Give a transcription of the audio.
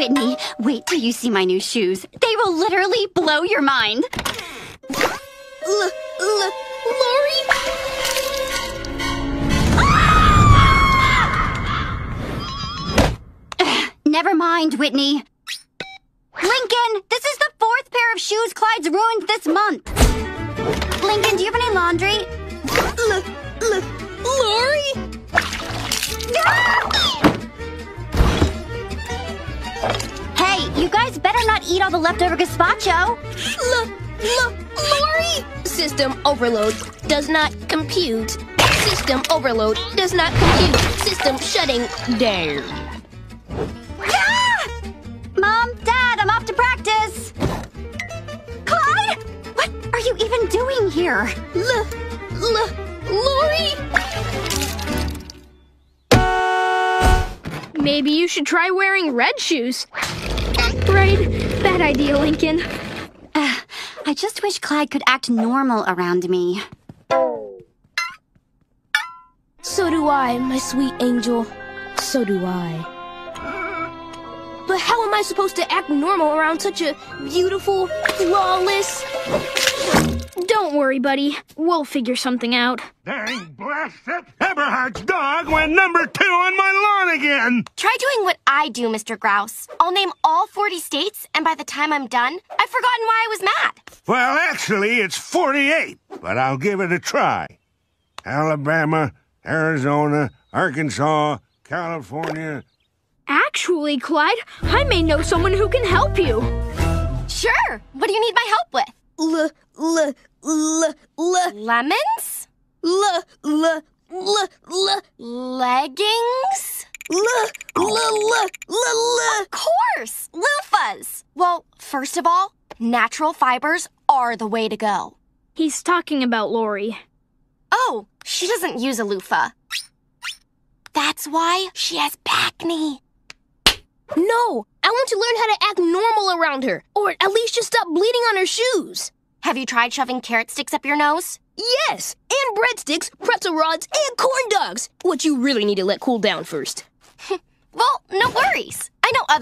Whitney, wait till you see my new shoes. They will literally blow your mind. L- L- Lori? Ah! Never mind, Whitney. Lincoln, this is the fourth pair of shoes Clyde's ruined this month. Lincoln, do you have any laundry? You guys better not eat all the leftover gazpacho. L- L- Lori? System overload does not compute. System overload does not compute. System shutting down. Ah! Mom, Dad, I'm off to practice. Clyde, what are you even doing here? L- L- Lori? Maybe you should try wearing red shoes. Right? Bad idea, Lincoln. Uh, I just wish Clyde could act normal around me. So do I, my sweet angel. So do I. But how am I supposed to act normal around such a beautiful, flawless. Don't worry, buddy. We'll figure something out. Dang blast it! Eberhardt's dog went number two on my lawn again! Try doing what I do, Mr. Grouse. I'll name all 40 states, and by the time I'm done, I've forgotten why I was mad. Well, actually, it's 48, but I'll give it a try. Alabama, Arizona, Arkansas, California. Actually, Clyde, I may know someone who can help you. Sure. What do you need my help with? L, Lemons? l, l, l, l, Leggings? l, l, l, l, Of course! Loofahs! Well, first of all, natural fibers are the way to go. He's talking about Lori. Oh, she doesn't use a loofah. That's why she has backne. No, I want to learn how to act normal around her, or at least just stop bleeding on her shoes. Have you tried shoving carrot sticks up your nose? Yes, and breadsticks, pretzel rods, and corn dogs. What you really need to let cool down first. Well, no worries. I know other